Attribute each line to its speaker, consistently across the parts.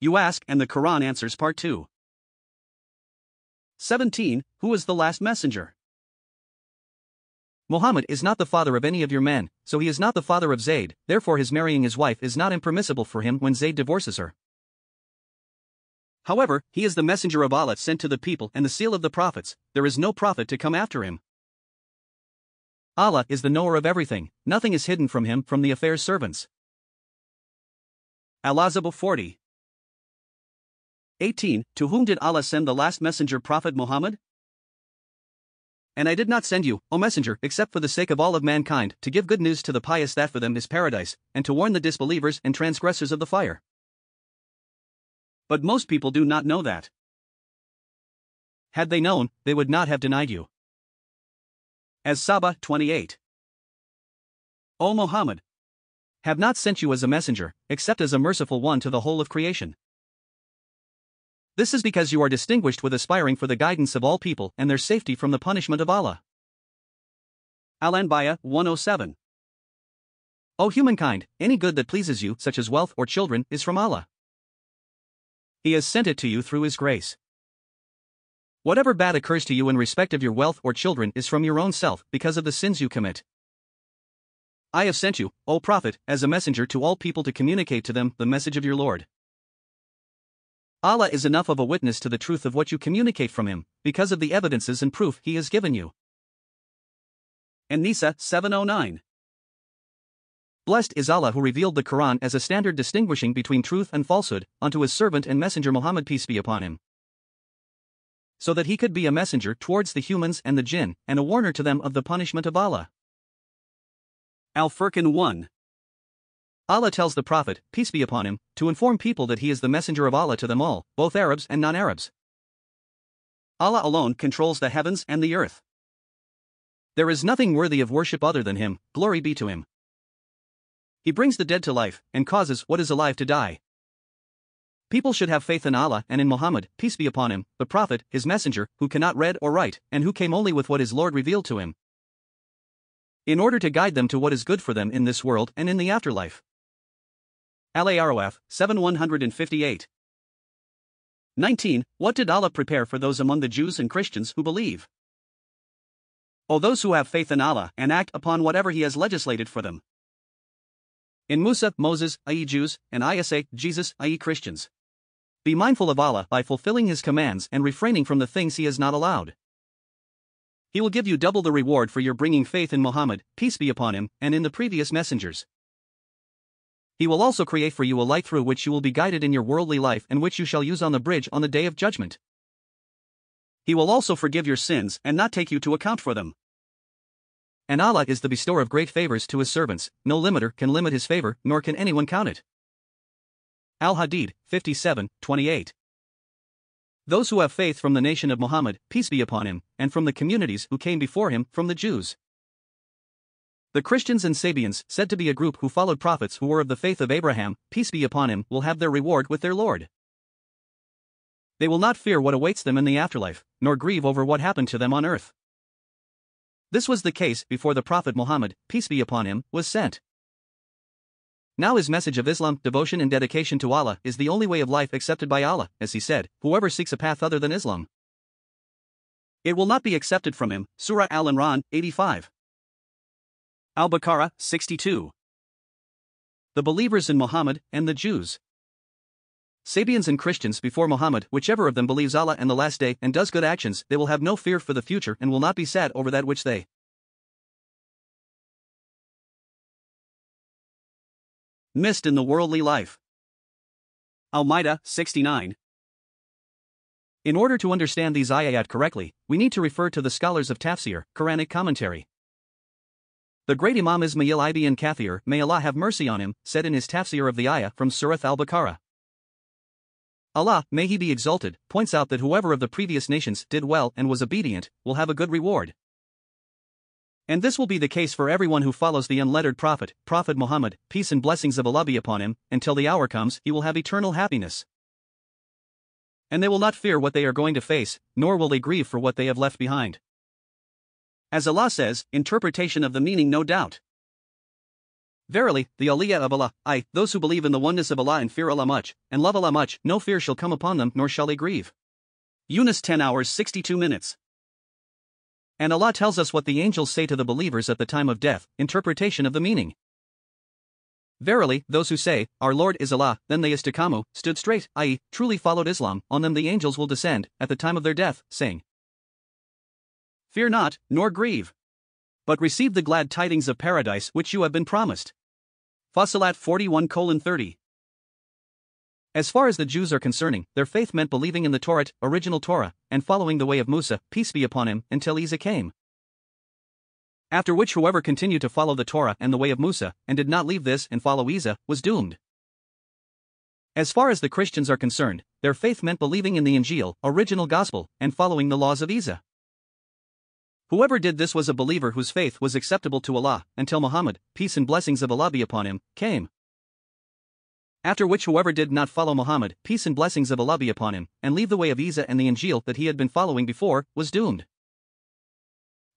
Speaker 1: You ask and the Quran answers part 2. 17. Who is the last messenger?
Speaker 2: Muhammad is not the father of any of your men, so he is not the father of Zayd, therefore his marrying his wife is not impermissible for him when Zayd divorces her.
Speaker 1: However, he is the messenger of Allah sent to the people and the seal of the prophets, there is no prophet to come after him.
Speaker 2: Allah is the knower of everything, nothing is hidden from him from the affairs servants.
Speaker 1: Al-Ahzab 40. 18. To whom did Allah send the last messenger Prophet Muhammad? And I did not send you, O Messenger, except for the sake of all of mankind, to give good news to the pious that for them is paradise, and to warn the disbelievers and transgressors of the fire. But most people do not know that.
Speaker 2: Had they known, they would not have denied you.
Speaker 1: As Saba 28. O Muhammad,
Speaker 2: have not sent you as a messenger, except as a merciful one to the whole of creation. This is because you are distinguished with aspiring for the guidance of all people and their safety from the punishment of Allah.
Speaker 1: Al Anbiya 107.
Speaker 2: O humankind, any good that pleases you, such as wealth or children, is from Allah. He has sent it to you through His grace. Whatever bad occurs to you in respect of your wealth or children is from your own self because of the sins you commit. I have sent you, O Prophet, as a messenger to all people to communicate to them the message of your Lord. Allah is enough of a witness to the truth of what you communicate from Him, because of the evidences and proof He has given you.
Speaker 1: An-Nisa 709.
Speaker 2: Blessed is Allah who revealed the Quran as a standard distinguishing between truth and falsehood unto His servant and messenger Muhammad peace be upon him. So that he could be a messenger towards the humans and the jinn, and a warner to them of the punishment of Allah.
Speaker 1: Al Furqan 1.
Speaker 2: Allah tells the Prophet, peace be upon him, to inform people that he is the messenger of Allah to them all, both Arabs and non Arabs.
Speaker 1: Allah alone controls the heavens and the earth.
Speaker 2: There is nothing worthy of worship other than him, glory be to him. He brings the dead to life, and causes what is alive to die. People should have faith in Allah and in Muhammad, peace be upon him, the Prophet, his messenger, who cannot read or write, and who came only with what his Lord revealed to him. In order to guide them to what is good for them in this world and in the afterlife.
Speaker 1: Al-A'raf, 7158. 19. What did Allah prepare for those among the Jews and Christians who believe? O those who have faith in Allah and act upon whatever He has legislated for them. In Musa, Moses, i.e., Jews, and Isa, Jesus, i.e., Christians.
Speaker 2: Be mindful of Allah by fulfilling His commands and refraining from the things He has not allowed. He will give you double the reward for your bringing faith in Muhammad, peace be upon him, and in the previous messengers. He will also create for you a light through which you will be guided in your worldly life and which you shall use on the bridge on the day of judgment.
Speaker 1: He will also forgive your sins and not take you to account for them.
Speaker 2: And Allah is the bestower of great favors to his servants, no limiter can limit his favor, nor can anyone count it.
Speaker 1: Al Hadid, 57, 28. Those who have faith from the nation of Muhammad, peace be upon him, and from the communities who came before him, from the Jews. The Christians and Sabians, said to be a group who followed prophets who were of the faith of Abraham, peace be upon him, will have their reward with their Lord. They will not fear what awaits them in the afterlife, nor grieve over what happened to them on earth. This was the case before the Prophet Muhammad, peace be upon him, was sent. Now his message of Islam, devotion and dedication to Allah is the only way of life accepted by Allah, as he said, whoever seeks a path other than Islam. It will not be accepted from him, Surah Al-Imran, 85. Al Baqarah 62. The believers in Muhammad and the Jews. Sabians and Christians before Muhammad, whichever of them believes Allah and the last day and does good actions, they will have no fear for the future and will not be sad over that which they missed in the worldly life. Al Ma'idah 69. In order to understand these ayat correctly, we need to refer to the scholars of tafsir, Quranic commentary. The great Imam Ismail ibn Kathir, may Allah have mercy on him, said in his tafsir of the ayah from Surah al-Baqarah. Allah, may He be exalted, points out that whoever of the previous nations did well and was obedient, will have a good reward. And this will be the case for everyone who follows the unlettered Prophet, Prophet Muhammad, peace and blessings of Allah be upon him, until the hour comes, he will have eternal happiness. And they will not fear what they are going to face, nor will they grieve for what they have left behind. As Allah says, interpretation of the meaning no doubt. Verily, the Auliya of Allah, I, those who believe in the oneness of Allah and fear Allah much, and love Allah much, no fear shall come upon them nor shall they grieve. Yunus 10 hours 62 minutes. And Allah tells us what the angels say to the believers at the time of death, interpretation of the meaning. Verily, those who say, Our Lord is Allah, then they istikamu, stood straight, i.e., truly followed Islam, on them the angels will descend, at the time of their death, saying, Fear not, nor grieve. But receive the glad tidings of paradise which you have been promised. Fussilat 41 30. As far as the Jews are concerning, their faith meant believing in the Torah, original Torah, and following the way of Musa, peace be upon him, until Isa came. After which, whoever continued to follow the Torah and the way of Musa, and did not leave this and follow Isa, was doomed. As far as the Christians are concerned, their faith meant believing in the Injil, original gospel, and following the laws of Isa. Whoever did this was a believer whose faith was acceptable to Allah, until Muhammad, peace and blessings of Allah be upon him, came. After which, whoever did not follow Muhammad, peace and blessings of Allah be upon him, and leave the way of Isa and the Injil that he had been following before, was doomed.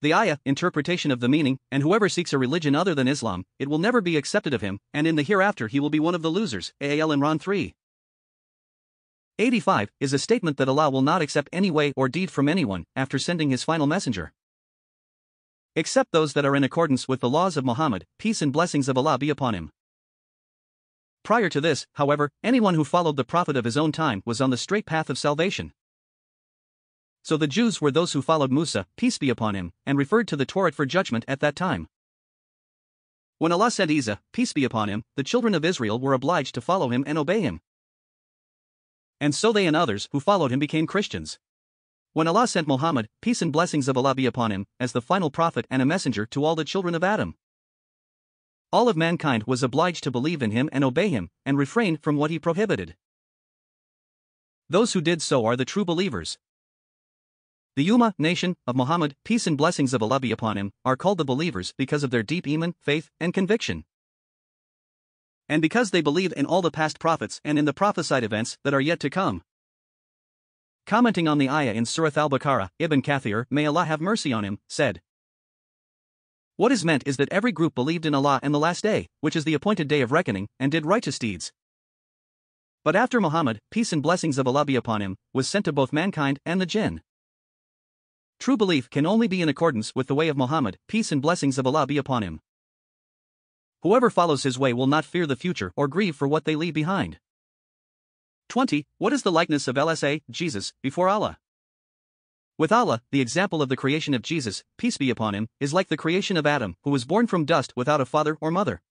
Speaker 1: The ayah, interpretation of the meaning, and whoever seeks a religion other than Islam, it will never be accepted of him, and in the hereafter he will be one of the losers. Al Imran 3. 85 is a statement that Allah will not accept any way or deed from anyone after sending his final messenger except those that are in accordance with the laws of Muhammad, peace and blessings of Allah be upon him. Prior to this, however, anyone who followed the Prophet of his own time was on the straight path of salvation. So the Jews were those who followed Musa, peace be upon him, and referred to the Torah for judgment at that time. When Allah sent Isa, peace be upon him, the children of Israel were obliged to follow him and obey him. And so they and others who followed him became Christians. When Allah sent Muhammad, peace and blessings of Allah be upon him, as the final prophet and a messenger to all the children of Adam. All of mankind was obliged to believe in him and obey him, and refrain from what he prohibited. Those who did so are the true believers. The Ummah, nation, of Muhammad, peace and blessings of Allah be upon him, are called the believers because of their deep iman, faith, and conviction. And because they believe in all the past prophets and in the prophesied events that are yet to come. Commenting on the ayah in Surah Al Baqarah, Ibn Kathir, may Allah have mercy on him, said, What is meant is that every group believed in Allah and the last day, which is the appointed day of reckoning, and did righteous deeds. But after Muhammad, peace and blessings of Allah be upon him, was sent to both mankind and the jinn. True belief can only be in accordance with the way of Muhammad, peace and blessings of Allah be upon him. Whoever follows his way will not fear the future or grieve for what they leave behind. 20. What is the likeness of Isa, Jesus, before Allah? With Allah, the example of the creation of Jesus, peace be upon him, is like the creation of Adam, who was born from dust without a father or mother.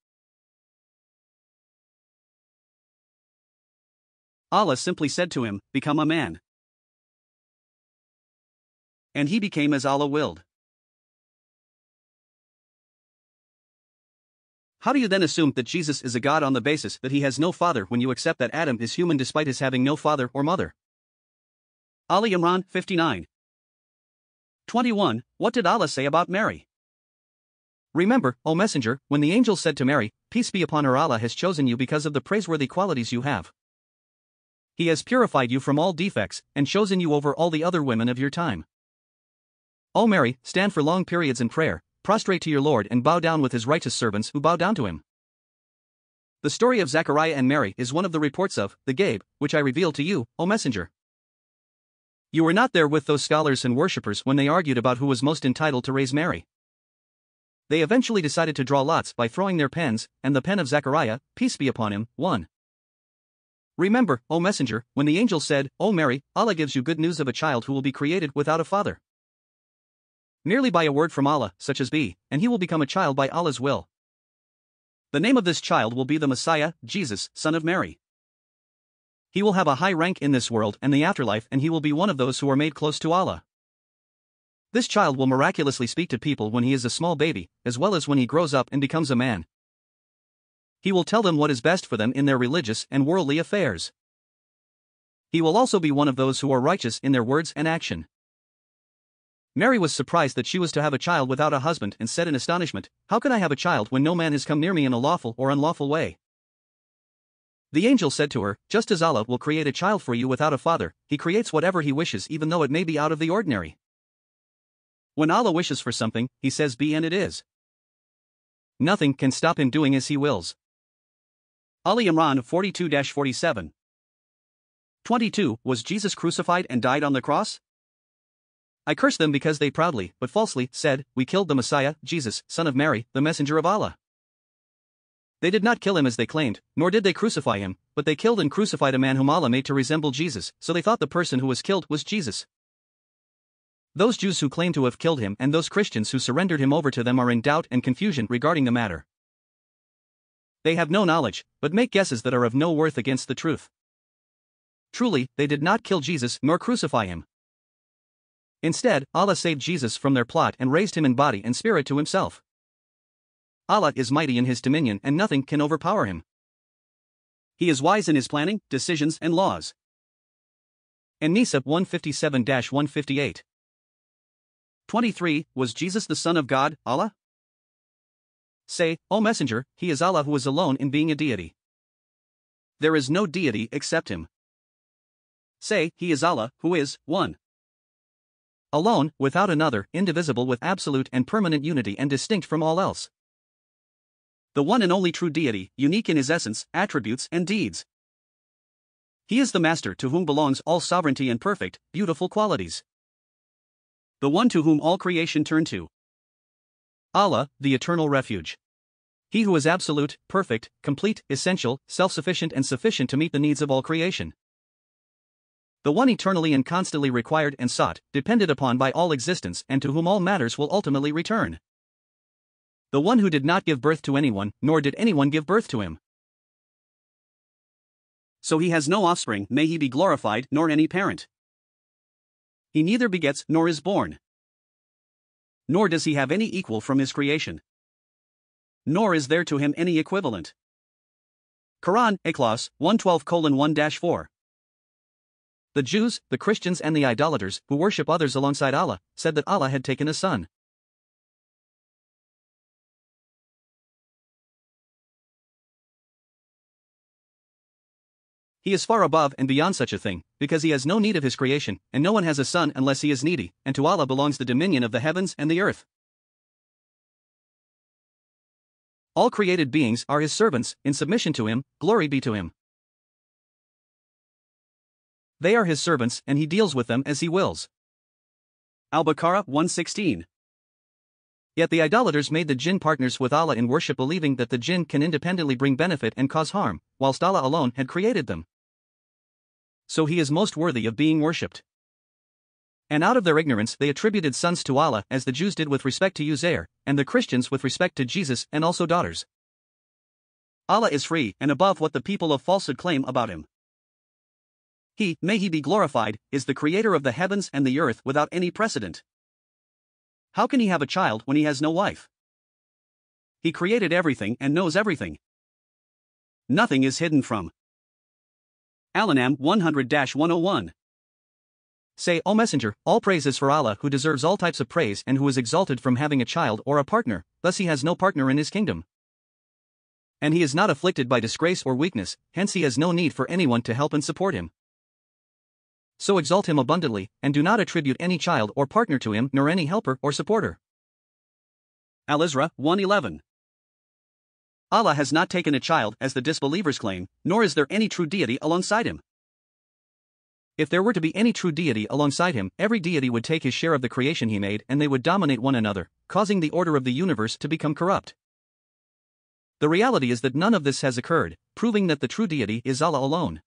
Speaker 1: Allah simply said to him, Become a man. And he became as Allah willed. How do you then assume that Jesus is a God on the basis that he has no father when you accept that Adam is human despite his having no father or mother? Ali Imran 59. 21. What did Allah say about Mary? Remember, O Messenger, when the angel said to Mary, Peace be upon her, Allah has chosen you because of the praiseworthy qualities you have. He has purified you from all defects and chosen you over all the other women of your time. O Mary, stand for long periods in prayer, prostrate to your Lord and bow down with his righteous servants who bow down to him. The story of Zechariah and Mary is one of the reports of the Ghaib, which I reveal to you, O messenger. You were not there with those scholars and worshippers when they argued about who was most entitled to raise Mary. They eventually decided to draw lots by throwing their pens, and the pen of Zechariah, peace be upon him, won. Remember, O messenger, when the angel said, O Mary, Allah gives you good news of a child who will be created without a father merely by a word from Allah, such as be, and he will become a child by Allah's will. The name of this child will be the Messiah, Jesus, son of Mary. He will have a high rank in this world and the afterlife, and he will be one of those who are made close to Allah. This child will miraculously speak to people when he is a small baby, as well as when he grows up and becomes a man. He will tell them what is best for them in their religious and worldly affairs. He will also be one of those who are righteous in their words and action. Mary was surprised that she was to have a child without a husband and said in astonishment, How can I have a child when no man has come near me in a lawful or unlawful way? The angel said to her, Just as Allah will create a child for you without a father, he creates whatever he wishes even though it may be out of the ordinary. When Allah wishes for something, he says be and it is. nothing can stop him doing as he wills. Ali Imran 42 47. 22. Was Jesus crucified and died on the cross? I curse them because they proudly, but falsely, said, We killed the Messiah, Jesus, son of Mary, the messenger of Allah. They did not kill him as they claimed, nor did they crucify him, but they killed and crucified a man whom Allah made to resemble Jesus, so they thought the person who was killed was Jesus. Those Jews who claim to have killed him and those Christians who surrendered him over to them are in doubt and confusion regarding the matter. They have no knowledge, but make guesses that are of no worth against the truth. Truly, they did not kill Jesus nor crucify him. Instead, Allah saved Jesus from their plot and raised him in body and spirit to himself. Allah is mighty in his dominion and nothing can overpower him. He is wise in his planning, decisions, and laws. An-Nisa 157 158. 23. Was Jesus the Son of God, Allah? Say, O Messenger, He is Allah who is alone in being a deity. There is no deity except Him. Say, He is Allah, who is, one. Alone, without another, indivisible with absolute and permanent unity and distinct from all else the one and only true deity, unique in his essence, attributes, and deeds. He is the master to whom belongs all sovereignty and perfect, beautiful qualities. The one to whom all creation turn to. Allah, the eternal refuge. He who is absolute, perfect, complete, essential, self sufficient, and sufficient to meet the needs of all creation. The one eternally and constantly required and sought, depended upon by all existence, and to whom all matters will ultimately return the one who did not give birth to anyone, nor did anyone give birth to him. So he has no offspring, may he be glorified, nor any parent. He neither begets nor is born. Nor does he have any equal from his creation. Nor is there to him any equivalent. Quran, Ikhlas, 112 1 4. The Jews, the Christians, and the idolaters, who worship others alongside Allah, said that Allah had taken a son. He is far above and beyond such a thing, because he has no need of his creation, and no one has a son unless he is needy, and to Allah belongs the dominion of the heavens and the earth. All created beings are his servants, in submission to him, glory be to him. They are his servants, and he deals with them as he wills. Al Baqarah 116. Yet the idolaters made the jinn partners with Allah in worship, believing that the jinn can independently bring benefit and cause harm, whilst Allah alone had created them. So he is most worthy of being worshipped. And out of their ignorance, they attributed sons to Allah, as the Jews did with respect to Uzair, and the Christians with respect to Jesus, and also daughters. Allah is free and above what the people of falsehood claim about him. He, may he be glorified, is the creator of the heavens and the earth without any precedent. How can he have a child when he has no wife? He created everything and knows everything. Nothing is hidden from. Al-An'am 100 101. Say, O Messenger, all praise is for Allah who deserves all types of praise and who is exalted from having a child or a partner, thus he has no partner in his kingdom. And he is not afflicted by disgrace or weakness, hence he has no need for anyone to help and support him. So exalt him abundantly, and do not attribute any child or partner to him nor any helper or supporter. Al Isra 111. Allah has not taken a child as the disbelievers claim, nor is there any true deity alongside him. If there were to be any true deity alongside him, every deity would take his share of the creation he made and they would dominate one another, causing the order of the universe to become corrupt. The reality is that none of this has occurred, proving that the true deity is Allah alone.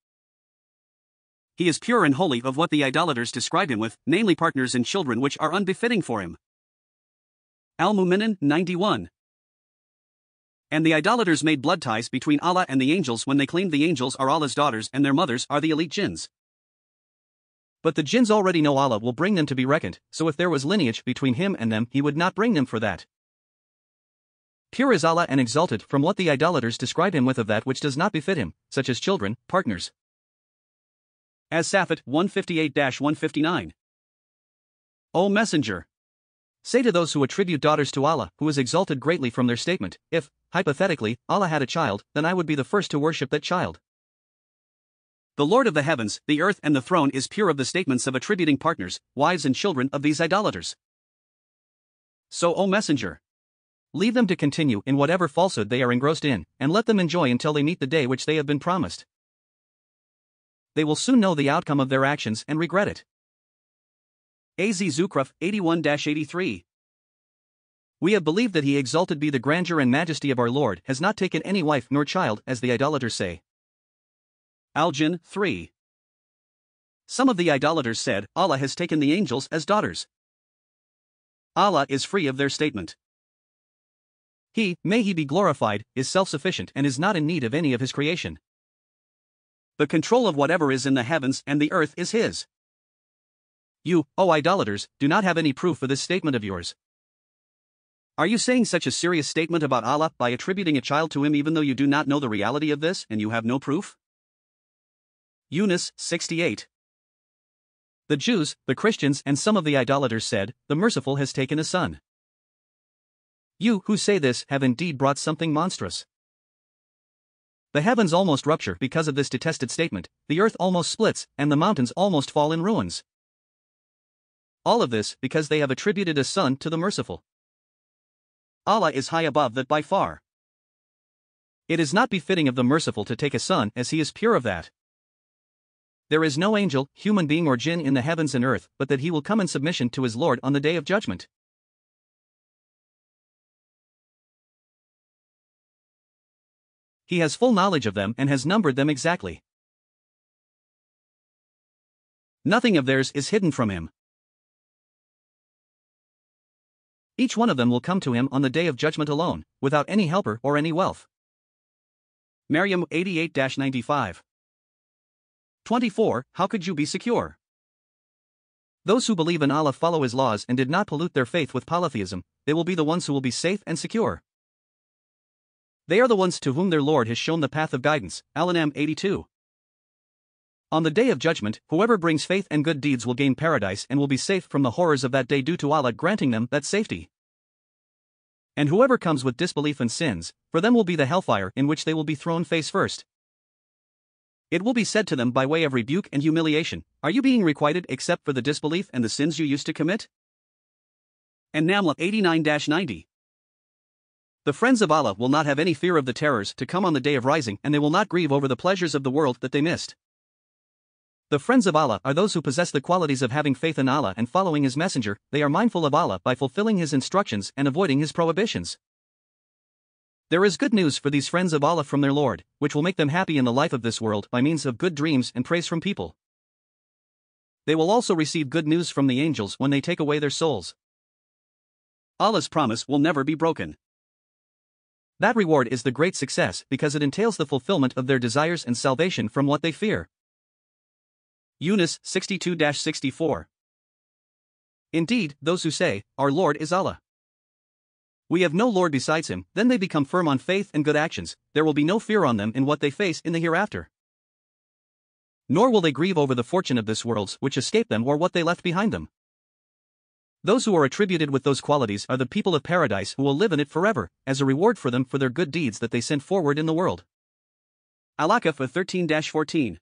Speaker 1: He is pure and holy of what the idolaters describe him with, namely partners and children which are unbefitting for him. Al Mu'minun 91. And the idolaters made blood ties between Allah and the angels when they claimed the angels are Allah's daughters and their mothers are the elite jinns. But the jinns already know Allah will bring them to be reckoned, so if there was lineage between him and them, he would not bring them for that. Pure is Allah and exalted from what the idolaters describe him with of that which does not befit him, such as children, partners, as Safat 158 159. O Messenger! Say to those who attribute daughters to Allah, who is exalted greatly from their statement, if, hypothetically, Allah had a child, then I would be the first to worship that child. The Lord of the heavens, the earth, and the throne is pure of the statements of attributing partners, wives, and children of these idolaters. So, O Messenger! Leave them to continue in whatever falsehood they are engrossed in, and let them enjoy until they meet the day which they have been promised. They will soon know the outcome of their actions and regret it. AZ Zukhruf 81 83. We have believed that he exalted be the grandeur and majesty of our Lord has not taken any wife nor child, as the idolaters say. Al-Jinn 3. Some of the idolaters said, Allah has taken the angels as daughters. Allah is free of their statement. He, may he be glorified, is self sufficient and is not in need of any of his creation. The control of whatever is in the heavens and the earth is his. You, O idolaters, do not have any proof for this statement of yours. Are you saying such a serious statement about Allah by attributing a child to him even though you do not know the reality of this and you have no proof? Yunus 68. The Jews, the Christians, and some of the idolaters said, The merciful has taken a son. You who say this have indeed brought something monstrous. The heavens almost rupture because of this detested statement, the earth almost splits, and the mountains almost fall in ruins. All of this because they have attributed a son to the merciful. Allah is high above that by far. It is not befitting of the merciful to take a son as he is pure of that. There is no angel, human being, or jinn in the heavens and earth, but that he will come in submission to his Lord on the day of judgment. He has full knowledge of them and has numbered them exactly. Nothing of theirs is hidden from him. Each one of them will come to him on the day of judgment alone, without any helper or any wealth. Maryam 88 95. 24. How could you be secure? Those who believe in Allah follow His laws and did not pollute their faith with polytheism, they will be the ones who will be safe and secure. They are the ones to whom their Lord has shown the path of guidance. Al-An'am 82. On the day of judgment, whoever brings faith and good deeds will gain paradise and will be safe from the horrors of that day due to Allah granting them that safety. And whoever comes with disbelief and sins, for them will be the hellfire in which they will be thrown face first. It will be said to them by way of rebuke and humiliation Are you being requited except for the disbelief and the sins you used to commit? An Naml 89 90. The friends of Allah will not have any fear of the terrors to come on the day of rising, and they will not grieve over the pleasures of the world that they missed. The friends of Allah are those who possess the qualities of having faith in Allah and following His Messenger, they are mindful of Allah by fulfilling His instructions and avoiding His prohibitions. There is good news for these friends of Allah from their Lord, which will make them happy in the life of this world by means of good dreams and praise from people. They will also receive good news from the angels when they take away their souls. Allah's promise will never be broken. That reward is the great success because it entails the fulfillment of their desires and salvation from what they fear. Yunus 62 64. Indeed, those who say, Our Lord is Allah. We have no Lord besides Him, then they become firm on faith and good actions, there will be no fear on them in what they face in the hereafter. Nor will they grieve over the fortune of this world's which escaped them or what they left behind them. Those who are attributed with those qualities are the people of paradise who will live in it forever, as a reward for them for their good deeds that they sent forward in the world. Al-Ahqaf 13 14.